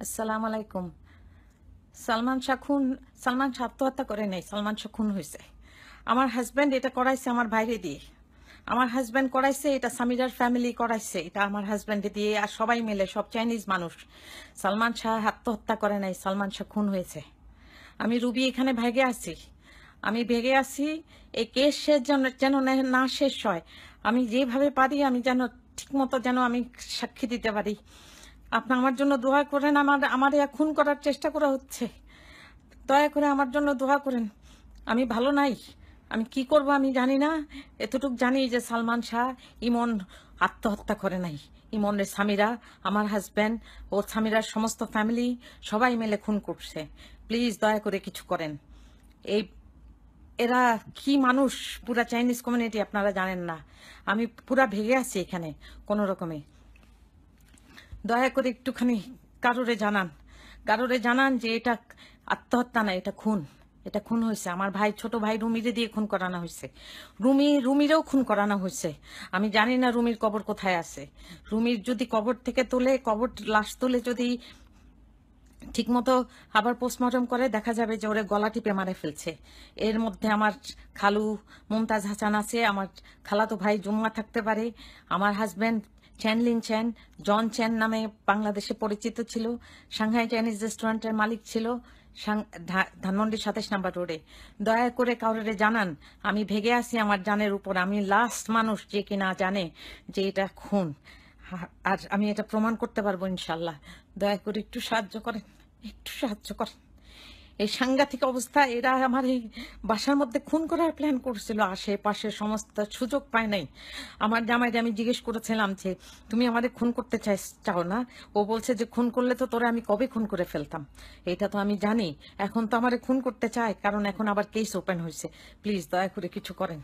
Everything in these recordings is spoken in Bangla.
আসসালামু আলাইকুম। সালমান শাহ খুন, সালমান শাহ আত্মহত্যা করে নাই, সালমান শাহ খুন হয়েছে আমার হাজব্যান্ড এটা করাইছে আমার বাইরে দিয়ে। আমার হাজব্যান্ড করাইছে, এটা সামিরার ফ্যামিলি করাইছে, এটা আমার হাজব্যান্ডে দিয়ে আর সবাই মিলে, সব চাইনিজ মানুষ। সালমান শাহ আত্মহত্যা করে নাই, সালমান শাহ খুন হয়েছে। আমি রুবি এখানে ভেগে আছি। আমি ভেগে আছি, এই কেস শেষ যেন যেন না- শেষ হয়। আমি যেভাবে পারি, আমি যেন ঠিকমতো যেন আমি সাক্ষী দিতে পারি। আপনি আমার জন্য দোয়া করেন আমার আমার খুন করার চেষ্টা করা হচ্ছে। দয়া করে আমার জন্য দোয়া করেন। আমি ভালো নাই। আমি কি করব আমি জানি না। এতটুক জানি যে সালমান শাহ ইমন আত্মহত্যা করে নাই। ইমনের স্বামীরা, আমার হাজব্যান্ড ও স্বামীরার সমস্ত ফ্যামিলি সবাই মিলে খুন করছে। প্লিজ দয়া করে কিছু করেন। এই, এরা কি মানুষ? পুরা চাইনিজ কমিউনিটি আপনারা জানেন না। আমি পুরা ভেগে আছি এখানে কোনো রকমে দয়া করে একটুখানি কারোরে জানান। কারোরে জানান যে এটা আত্মহত্যা না, এটা খুন। এটা খুন হয়েছে। আমার ভাই, ছোট ভাই রুমিরে দিয়ে খুন করানো হয়েছে। রুমি, রুমিরেও খুন করানো হয়েছে। আমি জানি না রুমির কবর কোথায় আছে। রুমির যদি কবর থেকে তোলে, কবর লাশ তোলে যদি ঠিকমতো আবার পোস্টমর্টম করে, দেখা যাবে যে ওরে গলা টিপে মারে ফেলছে। এর মধ্যে আমার খালু, মুমতাজ হাসান আছে, আমার খালাতো ভাই জুম্মা থাকতে পারে, আমার হাজব্যান্ড চ্যানলিন চ্যান জন চ্যান নামে বাংলাদেশে পরিচিত ছিল সাংহাই চাইনিজ রেস্টুরেন্টের মালিক ছিল সাং- ধা- ধানমন্ডি সাতাশ নাম্বার রোডে। দয়া করে কাউরে জানান, আমি ভেগে আছি আমার জানের উপর, আমি লাস্ট মানুষ যে কিনা জানে যে এটা খুন। আর আমি এটা প্রমাণ করতে পারব ইনশাল্লাহ। দয়া করে একটু সাহায্য করেন, একটু সাহায্য করেন। এই সাংঘাতিক অবস্থা, এরা আমার এই বাসার মধ্যে খুন করার প্ল্যান করছিল আশেপাশে সমস্ত সুযোগ পায় নাই। আমার জামাইরে আমি জিজ্ঞেস করেছিলাম যে, তুমি আমাদের খুন করতে চাই চাও না? ও বলছে যে, খুন করলে তো তোরা আমি কবে খুন করে ফেলতাম? এটা তো আমি জানি। এখন তো আমারে খুন করতে চায়, কারণ এখন আবার কেস ওপেন হয়েছে। প্লিজ দয়া করে কিছু করেন।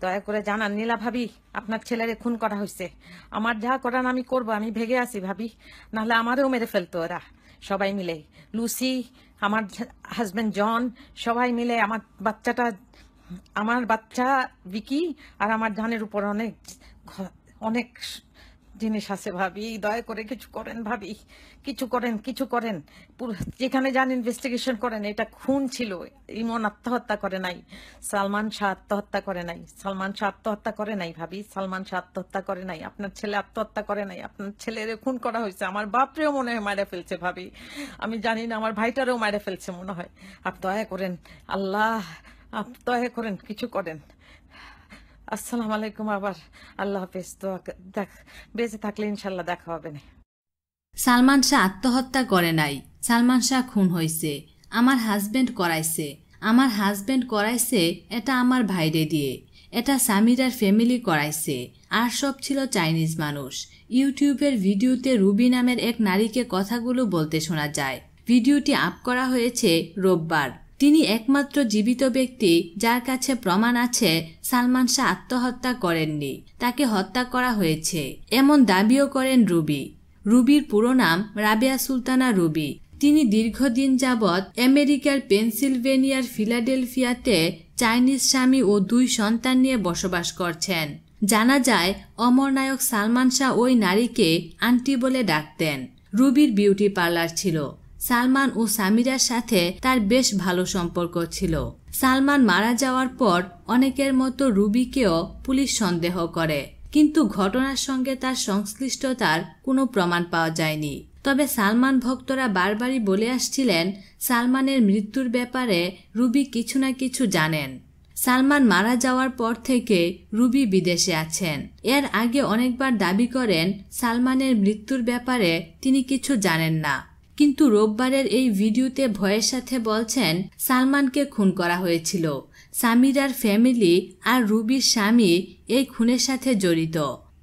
দয়া করে জানান, নীলা ভাবি, আপনার ছেলেরে খুন করা হয়েছে। আমার যা করার আমি করব, আমি ভেগে আছি ভাবি। নাহলে আমারও মেরে ফেলতো ওরা, সবাই মিলে। লুসি আমার হাজব্যান্ড জন সবাই মিলে আমার বাচ্চাটা, আমার বাচ্চা বিকি আর আমার ধানের উপর অনেক অনেক জিনিস আছে ভাবি, দয়া করে কিছু করেন ভাবি, কিছু করেন কিছু করেন। যেখানে যান ইনভেস্টিগেশন করেন, এটা খুন ছিল, ইমন আত্মহত্যা করে নাই, সালমান শাহ আত্মহত্যা করে নাই, সালমান শাহ আত্মহত্যা করে নাই ভাবি, সালমান শাহ আত্মহত্যা করে নাই, আপনার ছেলে আত্মহত্যা করে নাই, আপনার ছেলের খুন করা হয়েছে, আমার বাপরেও মনে হয় মারা ফেলছে ভাবি। আমি জানি না, আমার ভাইটারেও মারা ফেলছে মনে হয়। আপ দয়া করেন, আল্লাহ, আপ দয়া করেন, কিছু করেন। আসসালামু আলাইকুম আবার। আল্লাহ হাফেজ তো দেখ, বেঁচে থাকলে ইনশাল্লাহ দেখা হবে না। সালমান শাহ আত্মহত্যা করে নাই। সালমান শাহ খুন হয়েছে আমার হাজবেন্ড করাইছে। আমার হাজবেন্ড করাইছে এটা আমার ভাইরে দিয়ে। এটা সামিরার ফ্যামিলি করাইছে। আর সব ছিল চাইনিজ মানুষ। ইউটিউবের ভিডিওতে রুবি নামের এক নারীকে কথাগুলো বলতে শোনা যায়। ভিডিওটি আপ করা হয়েছে রোববার। তিনি একমাত্র জীবিত ব্যক্তি যার কাছে প্রমাণ আছে, সালমান শাহ আত্মহত্যা করেননি। তাকে হত্যা করা হয়েছে। এমন দাবিও করেন রুবি। রুবির পুরো নাম রাবেয়া সুলতানা রুবি। তিনি দীর্ঘদিন যাবৎ আমেরিকার পেনসিলভেনিয়ার ফিলাডেলফিয়াতে চাইনিজ স্বামী ও দুই সন্তান নিয়ে বসবাস করছেন। জানা যায় অমরনায়ক সালমান শাহ ওই নারীকে আন্টি বলে ডাকতেন। রুবির বিউটি পার্লার ছিল। সালমান ও সামিরার সাথে তার বেশ ভালো সম্পর্ক ছিল। সালমান মারা যাওয়ার পর অনেকের মতো রুবিকেও পুলিশ সন্দেহ করে। কিন্তু ঘটনার সঙ্গে তার সংশ্লিষ্টতার কোনো প্রমাণ পাওয়া যায়নি। তবে সালমান ভক্তরা বারবারই বলে আসছিলেন, সালমানের মৃত্যুর ব্যাপারে রুবি কিছু না কিছু জানেন। সালমান মারা যাওয়ার পর থেকে রুবি বিদেশে আছেন। এর আগে অনেকবার দাবি করেন, সালমানের মৃত্যুর ব্যাপারে তিনি কিছু জানেন না। কিন্তু রোববারের এই ভিডিওতে ভয়ের সাথে বলছেন, সালমানকে খুন করা হয়েছিল। সামিরার ফ্যামিলি আর রুবির স্বামী এই খুনের সাথে জড়িত।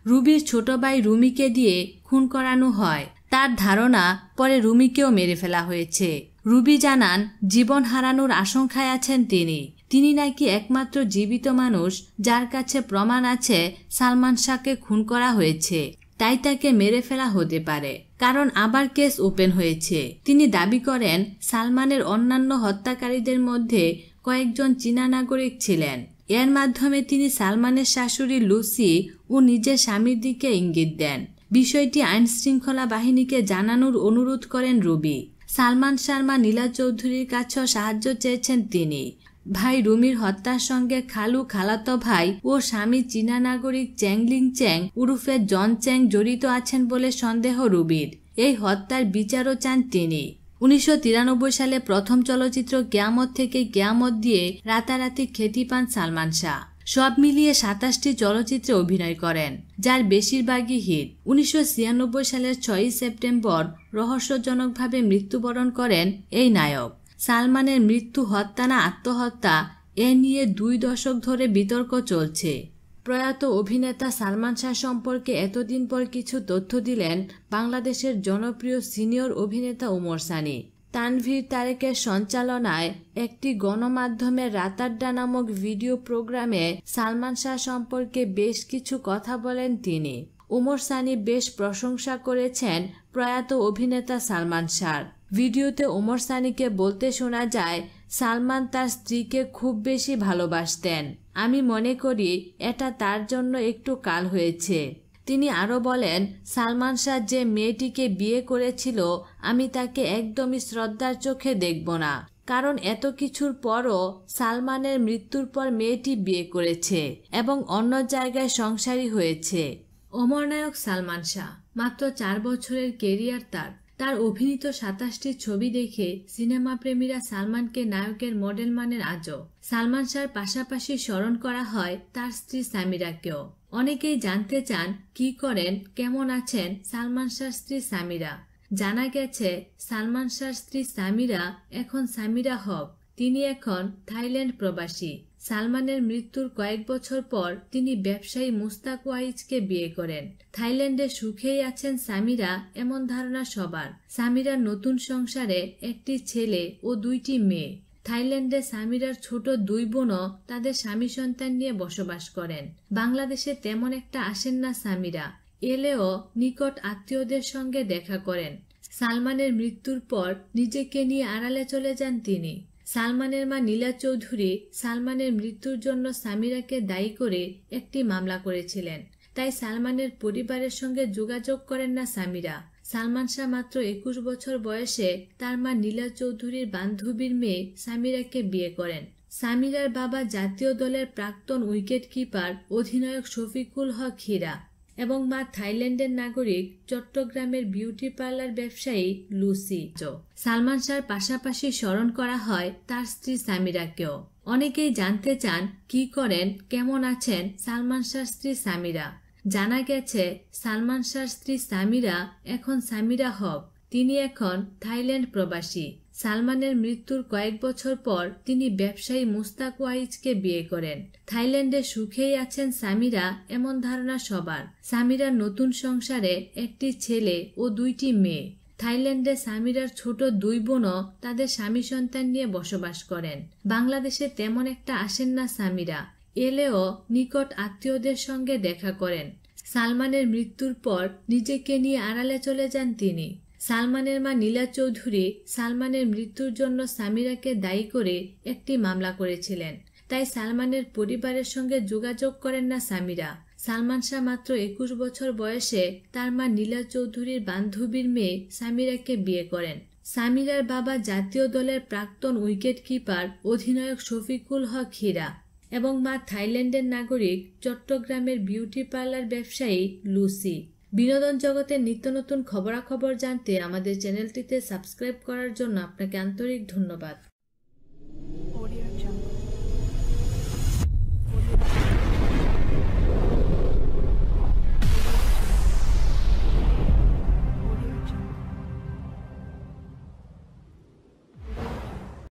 রুবির ছোট ভাই রুমিকে দিয়ে খুন করানো হয়। তার ধারণা, পরে রুমিকেও মেরে ফেলা হয়েছে। রুবি জানান, জীবন হারানোর আশঙ্কায় আছেন তিনি। তিনি নাকি একমাত্র জীবিত মানুষ, যার কাছে প্রমাণ আছে, সালমান শাহকে খুন করা হয়েছে। তাই তাকে মেরে ফেলা হতে পারে, কারণ আবার কেস ওপেন হয়েছে। তিনি দাবি করেন, সালমানের অন্যান্য হত্যাকারীদের মধ্যে কয়েকজন চীনা নাগরিক ছিলেন। এর মাধ্যমে তিনি সালমানের শাশুড়ি লুসি ও নিজের স্বামীর দিকে ইঙ্গিত দেন। বিষয়টি আইন শৃঙ্খলা বাহিনীকে জানানোর অনুরোধ করেন রুবি। সালমান শর্মা, নীলা চৌধুরীর কাছেও সাহায্য চেয়েছেন তিনি। ভাই রুমির হত্যার সঙ্গে খালু খালাতো ভাই ও স্বামী চীনা নাগরিক চ্যাংলিং চ্যাং উরুফে জন চ্যাং জড়িত আছেন বলে সন্দেহ রুবির। এই হত্যার বিচারও চান তিনি। উনিশশো তিরানব্বই সালে প্রথম চলচ্চিত্র কেয়ামত থেকে কেয়ামত দিয়ে রাতারাতি খ্যাতি পান সালমান শাহ। সব মিলিয়ে সাতাশটি চলচ্চিত্রে অভিনয় করেন, যার বেশিরভাগই হিট। উনিশশো ছিয়ানব্বই সালের ছয়ই সেপ্টেম্বর রহস্যজনকভাবে মৃত্যুবরণ করেন এই নায়ক। সালমানের মৃত্যু, হত্যা না আত্মহত্যা, এ নিয়ে দুই দশক ধরে বিতর্ক চলছে। প্রয়াত অভিনেতা সালমান শাহ সম্পর্কে এতদিন পর কিছু তথ্য দিলেন বাংলাদেশের জনপ্রিয় সিনিয়র অভিনেতা উমর সানি। তানভীর তারেকের সঞ্চালনায় একটি গণমাধ্যমের রাতাড্ডা নামক ভিডিও প্রোগ্রামে সালমান শাহ সম্পর্কে বেশ কিছু কথা বলেন তিনি। উমর সানি বেশ প্রশংসা করেছেন প্রয়াত অভিনেতা সালমান শাহ ভিডিওতে ওমর সানিকে বলতে শোনা যায়, সালমান তার স্ত্রীকে খুব বেশি ভালোবাসতেন। আমি মনে করি এটা তার জন্য একটু কাল হয়েছে। তিনি আরও বলেন, সালমান শাহ যে মেয়েটিকে বিয়ে করেছিল, আমি তাকে একদমই শ্রদ্ধার চোখে দেখব না। কারণ এত কিছুর পরও সালমানের মৃত্যুর পর মেয়েটি বিয়ে করেছে এবং অন্য জায়গায় সংসারী হয়েছে। অমরনায়ক সালমান শাহ, মাত্র চার বছরের কেরিয়ার তার। তার অভিনীত সাতাশটি ছবি দেখে সিনেমা প্রেমীরা সালমানকে নায়কের মডেল মানের আজও। সালমান শাহর পাশাপাশি স্মরণ করা হয় তার স্ত্রী সামিরাকেও। অনেকেই জানতে চান, কি করেন, কেমন আছেন সালমান শাহর স্ত্রী সামিরা। জানা গেছে, সালমান শাহর স্ত্রী সামিরা এখন সামিরা হক। তিনি এখন থাইল্যান্ড প্রবাসী। সালমানের মৃত্যুর কয়েক বছর পর তিনি ব্যবসায়ী মুস্তাক ওয়াইজকে বিয়ে করেন। থাইল্যান্ডে সুখেই আছেন সামিরা এমন ধারণা সবার। সামিরার নতুন সংসারে একটি ছেলে ও দুইটি মেয়ে। থাইল্যান্ডে সামিরার ছোট দুই বোনও তাদের স্বামী সন্তান নিয়ে বসবাস করেন। বাংলাদেশে তেমন একটা আসেন না সামিরা। এলেও নিকট আত্মীয়দের সঙ্গে দেখা করেন। সালমানের মৃত্যুর পর নিজেকে নিয়ে আড়ালে চলে যান তিনি। সালমানের মা নীলা চৌধুরী সালমানের মৃত্যুর জন্য সামিরাকে দায়ী করে একটি মামলা করেছিলেন। তাই সালমানের পরিবারের সঙ্গে যোগাযোগ করেন না সামিরা। সালমান শাহ মাত্র একুশ বছর বয়সে তার মা নীলা চৌধুরীর বান্ধবীর মেয়ে সামিরাকে বিয়ে করেন। সামিরার বাবা জাতীয় দলের প্রাক্তন উইকেট কিপার অধিনায়ক শফিকুল হক হীরা। এবং মা থাইল্যান্ডের নাগরিক চট্টগ্রামের বিউটি পার্লার ব্যবসায়ী লুসি সালমান শাহর পাশাপাশি স্মরণ করা হয় তার স্ত্রী সামিরাকেও। অনেকেই জানতে চান কি করেন, কেমন আছেন সালমান শাহর স্ত্রী সামিরা। জানা গেছে, সালমান শাহর স্ত্রী সামিরা এখন সামিরা হক। তিনি এখন থাইল্যান্ড প্রবাসী। সালমানের মৃত্যুর কয়েক বছর পর তিনি ব্যবসায়ী মুস্তাক ওয়াইজকে বিয়ে করেন। থাইল্যান্ডে সুখেই আছেন সামিরা এমন ধারণা সবার। সামিরার নতুন সংসারে একটি ছেলে ও দুইটি মেয়ে। থাইল্যান্ডে সামিরার ছোট দুই বোনও তাদের স্বামী সন্তান নিয়ে বসবাস করেন। বাংলাদেশে তেমন একটা আসেন না সামিরা। এলেও নিকট আত্মীয়দের সঙ্গে দেখা করেন। সালমানের মৃত্যুর পর নিজেকে নিয়ে আড়ালে চলে যান তিনি। সালমানের মা নীলা চৌধুরী সালমানের মৃত্যুর জন্য সামিরাকে দায়ী করে একটি মামলা করেছিলেন। তাই সালমানের পরিবারের সঙ্গে যোগাযোগ করেন না সামিরা। সালমান শাহ মাত্র একুশ বছর বয়সে তার মা নীলা চৌধুরীর বান্ধবীর মেয়ে সামিরাকে বিয়ে করেন। সামিরার বাবা জাতীয় দলের প্রাক্তন উইকেট কিপার অধিনায়ক শফিকুল হক হীরা এবং মা থাইল্যান্ডের নাগরিক চট্টগ্রামের বিউটি পার্লার ব্যবসায়ী লুসি। বিনোদন জগতের নিত্য নতুন খবরাখবর জানতে আমাদের চ্যানেলটিতে সাবস্ক্রাইব করার জন্য আপনাকে আন্তরিক ধন্যবাদ।